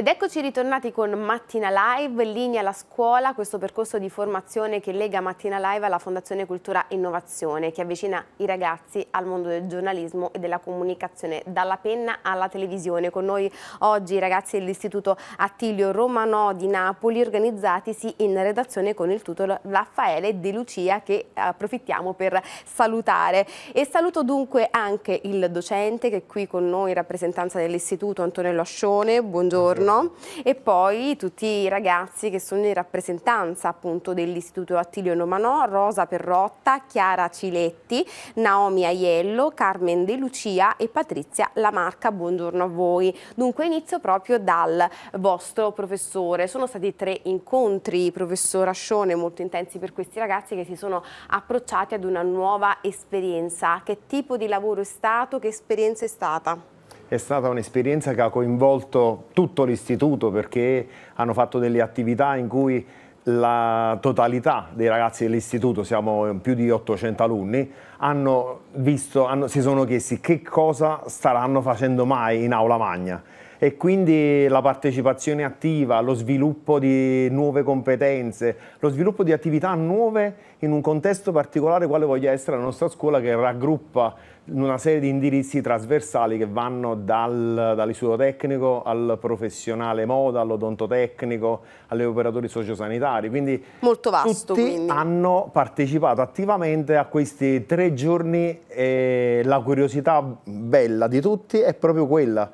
Ed eccoci ritornati con Mattina Live, linea alla scuola, questo percorso di formazione che lega Mattina Live alla Fondazione Cultura Innovazione, che avvicina i ragazzi al mondo del giornalismo e della comunicazione, dalla penna alla televisione. Con noi oggi i ragazzi dell'Istituto Attilio Romano di Napoli, organizzatisi in redazione con il tutor Raffaele De Lucia, che approfittiamo per salutare. E saluto dunque anche il docente che è qui con noi in rappresentanza dell'Istituto, Antonello Ascione, buongiorno buongiorno e poi tutti i ragazzi che sono in rappresentanza appunto dell'Istituto Attilio Nomanò, Rosa Perrotta, Chiara Ciletti, Naomi Aiello, Carmen De Lucia e Patrizia Lamarca, buongiorno a voi. Dunque inizio proprio dal vostro professore, sono stati tre incontri, professor Ascione, molto intensi per questi ragazzi che si sono approcciati ad una nuova esperienza. Che tipo di lavoro è stato, che esperienza è stata? È stata un'esperienza che ha coinvolto tutto l'istituto perché hanno fatto delle attività in cui la totalità dei ragazzi dell'istituto, siamo più di 800 alunni, hanno visto, hanno, si sono chiesti che cosa staranno facendo mai in aula magna e quindi la partecipazione attiva, lo sviluppo di nuove competenze, lo sviluppo di attività nuove in un contesto particolare quale voglia essere la nostra scuola che raggruppa una serie di indirizzi trasversali che vanno dal, dall'istituto tecnico al professionale moda, all'odontotecnico, agli operatori sociosanitari. Quindi Molto vasto, tutti quindi. hanno partecipato attivamente a questi tre giorni e la curiosità bella di tutti è proprio quella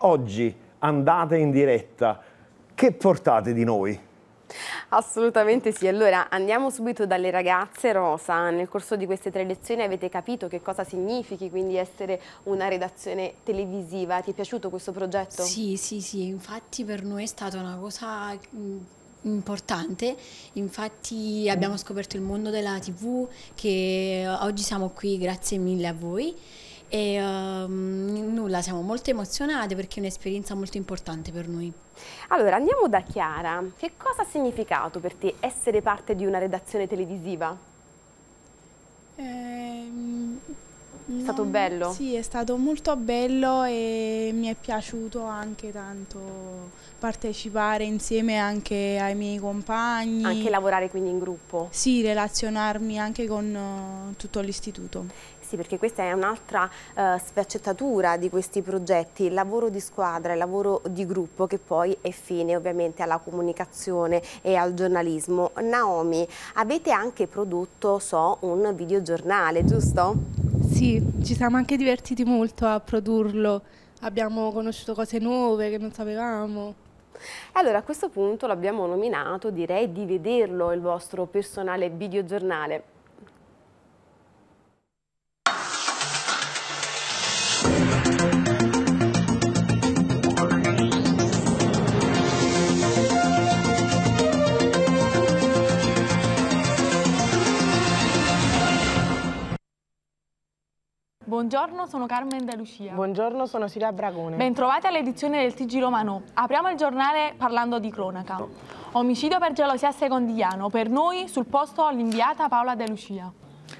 oggi andate in diretta, che portate di noi? Assolutamente sì, allora andiamo subito dalle ragazze. Rosa, nel corso di queste tre lezioni avete capito che cosa significhi quindi essere una redazione televisiva? Ti è piaciuto questo progetto? Sì, sì, sì, infatti per noi è stata una cosa importante, infatti abbiamo scoperto il mondo della tv che oggi siamo qui grazie mille a voi e um, nulla, siamo molto emozionate perché è un'esperienza molto importante per noi. Allora, andiamo da Chiara. Che cosa ha significato per te essere parte di una redazione televisiva? Ehm, è stato no, bello? Sì, è stato molto bello e mi è piaciuto anche tanto partecipare insieme anche ai miei compagni. Anche lavorare quindi in gruppo? Sì, relazionarmi anche con uh, tutto l'istituto. Sì, perché questa è un'altra uh, sfaccettatura di questi progetti, il lavoro di squadra, il lavoro di gruppo che poi è fine ovviamente alla comunicazione e al giornalismo. Naomi, avete anche prodotto, so, un videogiornale, giusto? Sì, ci siamo anche divertiti molto a produrlo, abbiamo conosciuto cose nuove che non sapevamo. Allora a questo punto l'abbiamo nominato, direi di vederlo il vostro personale videogiornale. Buongiorno, sono Carmen De Lucia. Buongiorno, sono Silvia Bragone. Bentrovati all'edizione del TG Romano. Apriamo il giornale parlando di cronaca. Omicidio per gelosia a Secondigliano. Per noi sul posto l'inviata Paola De Lucia.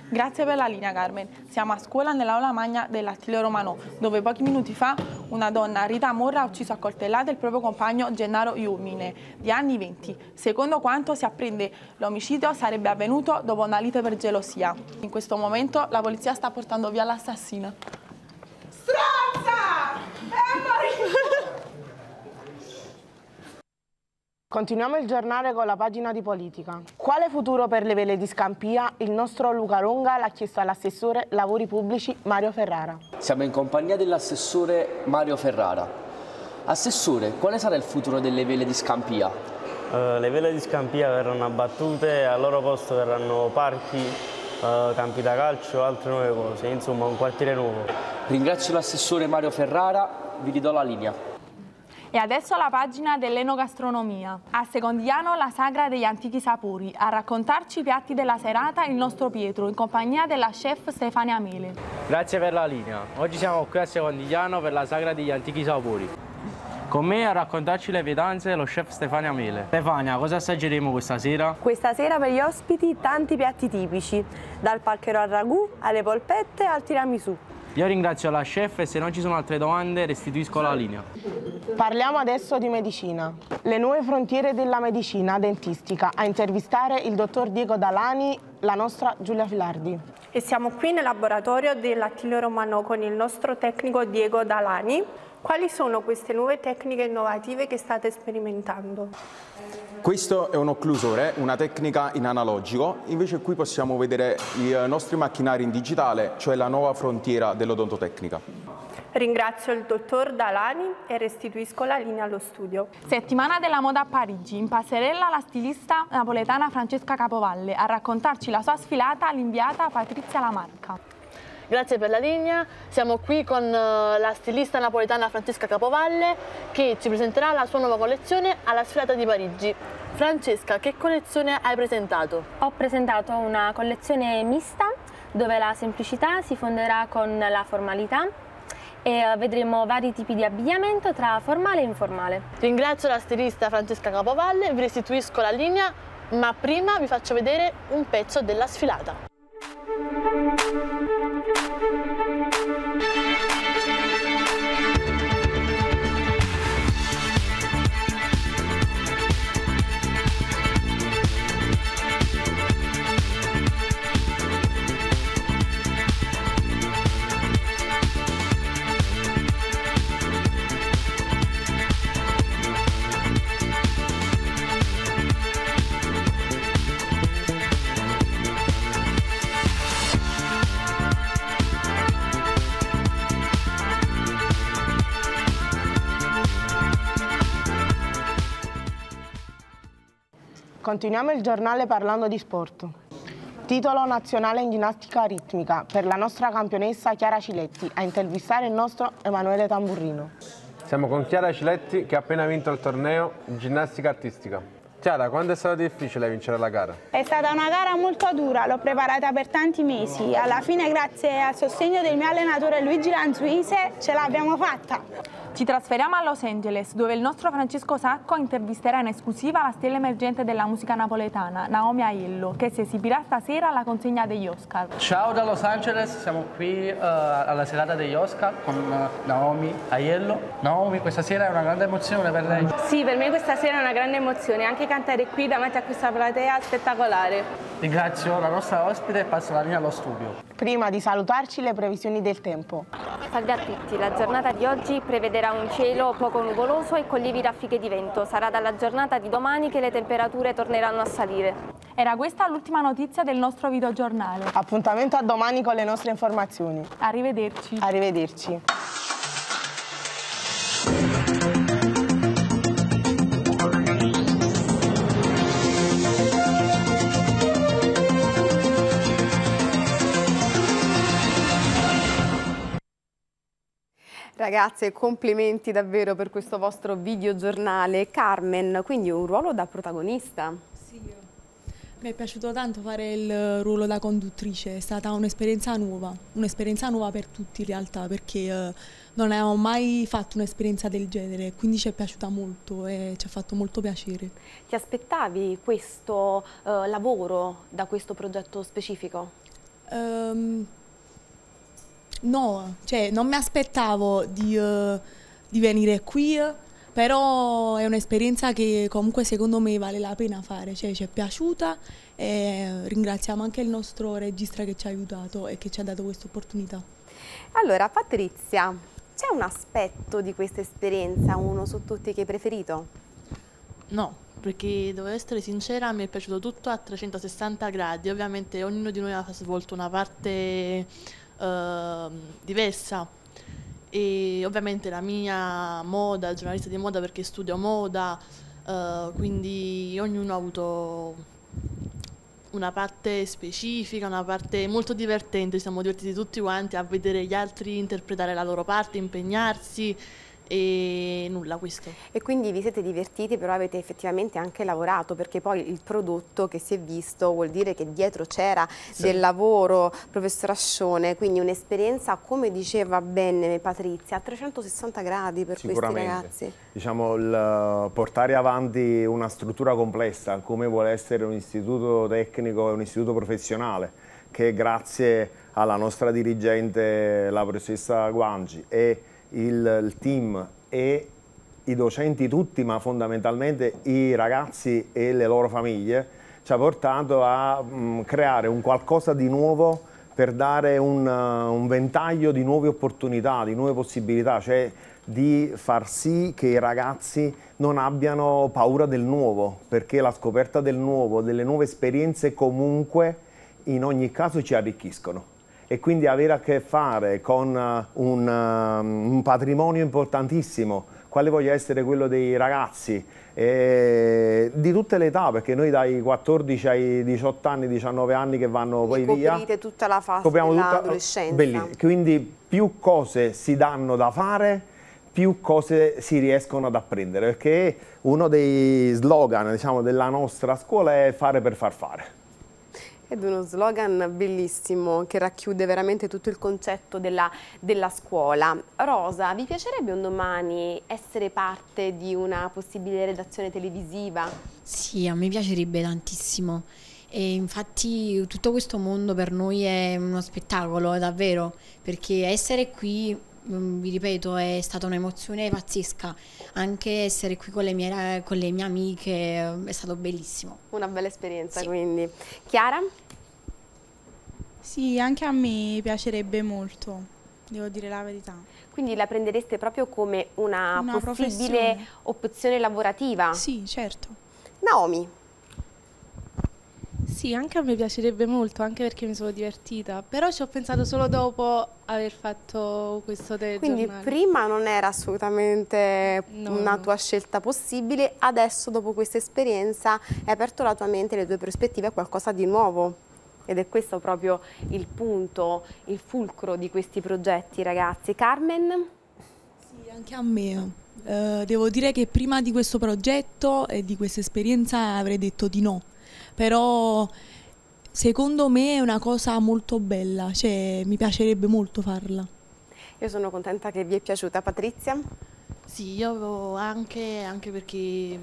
Grazie per la linea Carmen. Siamo a scuola nell'aula magna dell'Attilio Romano, dove pochi minuti fa una donna, Rita Morra, ha ucciso a coltellate il proprio compagno Gennaro Iumine, di anni 20. Secondo quanto si apprende, l'omicidio sarebbe avvenuto dopo una lite per gelosia. In questo momento la polizia sta portando via l'assassina. Stronza! È Continuiamo il giornale con la pagina di politica. Quale futuro per le vele di Scampia? Il nostro Luca Longa l'ha chiesto all'assessore lavori pubblici Mario Ferrara. Siamo in compagnia dell'assessore Mario Ferrara. Assessore, quale sarà il futuro delle vele di Scampia? Uh, le vele di Scampia verranno abbattute e al loro posto verranno parchi, uh, campi da calcio, altre nuove cose, insomma un quartiere nuovo. Ringrazio l'assessore Mario Ferrara, vi ridò la linea. E adesso la pagina dell'enogastronomia. A Secondiano la sagra degli antichi sapori. A raccontarci i piatti della serata il nostro Pietro in compagnia della chef Stefania Mele. Grazie per la linea. Oggi siamo qui a Secondigliano per la sagra degli antichi sapori. Con me a raccontarci le pietanze lo chef Stefania Mele. Stefania, cosa assaggeremo questa sera? Questa sera per gli ospiti tanti piatti tipici, dal palchero al ragù alle polpette al tiramisù. Io ringrazio la chef e se non ci sono altre domande restituisco la linea. Parliamo adesso di medicina. Le nuove frontiere della medicina dentistica. A intervistare il dottor Diego Dalani, la nostra Giulia Filardi. E siamo qui nel laboratorio dell'Attilio Romano con il nostro tecnico Diego Dalani. Quali sono queste nuove tecniche innovative che state sperimentando? Questo è un occlusore, una tecnica in analogico, invece qui possiamo vedere i nostri macchinari in digitale, cioè la nuova frontiera dell'odontotecnica. Ringrazio il dottor Dalani e restituisco la linea allo studio. Settimana della moda a Parigi. In passerella la stilista napoletana Francesca Capovalle a raccontarci la sua sfilata all'inviata Patrizia Lamarca. Grazie per la linea, siamo qui con eh, la stilista napoletana Francesca Capovalle che ci presenterà la sua nuova collezione alla sfilata di Parigi. Francesca, che collezione hai presentato? Ho presentato una collezione mista dove la semplicità si fonderà con la formalità e eh, vedremo vari tipi di abbigliamento tra formale e informale. Ringrazio la stilista Francesca Capovalle, vi restituisco la linea, ma prima vi faccio vedere un pezzo della sfilata. Continuiamo il giornale parlando di sport. Titolo nazionale in ginnastica ritmica per la nostra campionessa Chiara Ciletti, a intervistare il nostro Emanuele Tamburrino. Siamo con Chiara Ciletti che ha appena vinto il torneo di ginnastica artistica. Chiara, quando è stato difficile vincere la gara? È stata una gara molto dura, l'ho preparata per tanti mesi. Alla fine, grazie al sostegno del mio allenatore Luigi Lanzuise, ce l'abbiamo fatta. Ci trasferiamo a Los Angeles, dove il nostro Francesco Sacco intervisterà in esclusiva la stella emergente della musica napoletana, Naomi Aiello, che si esibirà stasera alla consegna degli Oscar. Ciao da Los Angeles, siamo qui uh, alla serata degli Oscar con uh, Naomi Aiello. Naomi, questa sera è una grande emozione per lei? Sì, per me questa sera è una grande emozione, anche cantare qui davanti a questa platea spettacolare. Ringrazio la nostra ospite e passo la linea allo studio. Prima di salutarci le previsioni del tempo. Salve a tutti, la giornata di oggi prevederà un cielo poco nuvoloso e con lievi raffiche di vento. Sarà dalla giornata di domani che le temperature torneranno a salire. Era questa l'ultima notizia del nostro videogiornale. Appuntamento a domani con le nostre informazioni. Arrivederci. Arrivederci. Ragazze, complimenti davvero per questo vostro videogiornale. Carmen, quindi un ruolo da protagonista. Sì, mi è piaciuto tanto fare il ruolo da conduttrice, è stata un'esperienza nuova, un'esperienza nuova per tutti in realtà, perché eh, non avevamo mai fatto un'esperienza del genere, quindi ci è piaciuta molto e ci ha fatto molto piacere. Ti aspettavi questo eh, lavoro da questo progetto specifico? Um, No, cioè non mi aspettavo di, uh, di venire qui, però è un'esperienza che comunque secondo me vale la pena fare, cioè ci è piaciuta e ringraziamo anche il nostro regista che ci ha aiutato e che ci ha dato questa opportunità. Allora Patrizia, c'è un aspetto di questa esperienza, uno su tutti che hai preferito? No, perché devo essere sincera, mi è piaciuto tutto a 360 gradi, ovviamente ognuno di noi ha svolto una parte uh, diversa. E ovviamente la mia moda, giornalista di moda perché studio moda, uh, quindi ognuno ha avuto una parte specifica, una parte molto divertente, siamo divertiti tutti quanti a vedere gli altri interpretare la loro parte, impegnarsi e nulla questo. E quindi vi siete divertiti però avete effettivamente anche lavorato perché poi il prodotto che si è visto vuol dire che dietro c'era sì. del lavoro, professor Ascione, quindi un'esperienza come diceva bene Patrizia a 360 gradi per questi ragazzi. Diciamo il, portare avanti una struttura complessa come vuole essere un istituto tecnico e un istituto professionale che grazie alla nostra dirigente, la professoressa Guangi e il, il team e i docenti tutti, ma fondamentalmente i ragazzi e le loro famiglie, ci ha portato a mh, mm, creare un qualcosa di nuovo per dare un, uh, un, ventaglio di nuove opportunità, di nuove possibilità, cioè di far sì che i ragazzi non abbiano paura del nuovo, perché la scoperta del nuovo, delle nuove esperienze comunque in ogni caso ci arricchiscono e quindi avere a che fare con uh, un, uh, un patrimonio importantissimo quale voglia essere quello dei ragazzi eh, di tutte le età, perché noi dai 14 ai 18 anni, 19 anni che vanno poi via. Coprite tutta la fase dell'adolescenza. Quindi più cose si danno da fare, più cose si riescono ad apprendere, perché uno dei slogan diciamo, della nostra scuola è fare per far fare. Ed uno slogan bellissimo che racchiude veramente tutto il concetto della, della, scuola. Rosa, vi piacerebbe un domani essere parte di una possibile redazione televisiva? Sì, a me piacerebbe tantissimo. E infatti tutto questo mondo per noi è uno spettacolo, davvero, perché essere qui vi ripeto, è stata un'emozione pazzesca. Anche essere qui con le mie, con le mie amiche eh, è stato bellissimo. Una bella esperienza, sì. quindi. Chiara? Sì, anche a me piacerebbe molto, devo dire la verità. Quindi la prendereste proprio come una, una possibile opzione lavorativa? Sì, certo. Naomi? Sì, anche a me piacerebbe molto, anche perché mi sono divertita, però ci ho pensato solo dopo aver fatto questo telegiornale. Quindi prima non era assolutamente no, una tua scelta possibile, adesso dopo questa esperienza hai aperto la tua mente, le tue prospettive a qualcosa di nuovo. Ed è questo proprio il punto, il fulcro di questi progetti, ragazzi. Carmen? Sì, anche a me. Uh, devo dire che prima di questo progetto e di questa esperienza avrei detto di no però secondo me è una cosa molto bella, cioè mi piacerebbe molto farla. Io sono contenta che vi è piaciuta. Patrizia? Sì, io anche, anche perché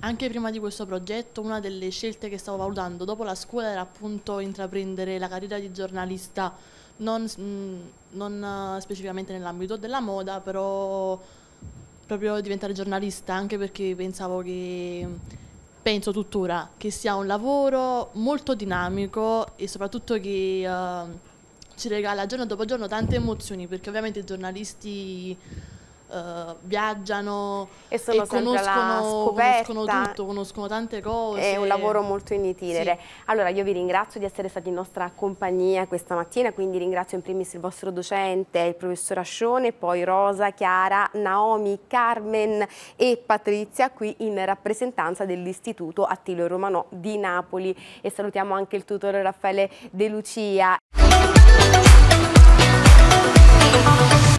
anche prima di questo progetto una delle scelte che stavo valutando dopo la scuola era appunto intraprendere la carriera di giornalista non, non specificamente nell'ambito della moda, però proprio diventare giornalista anche perché pensavo che penso tuttora che sia un lavoro molto dinamico e soprattutto che uh, ci regala giorno dopo giorno tante emozioni perché ovviamente i giornalisti uh, viaggiano e, e conoscono, conoscono, tutto, conoscono tante cose. È un lavoro molto in itinere. Sì. Allora io vi ringrazio di essere stati in nostra compagnia questa mattina, quindi ringrazio in primis il vostro docente, il professor Ascione, poi Rosa, Chiara, Naomi, Carmen e Patrizia qui in rappresentanza dell'Istituto Attilio Romano di Napoli e salutiamo anche il tutore Raffaele De Lucia.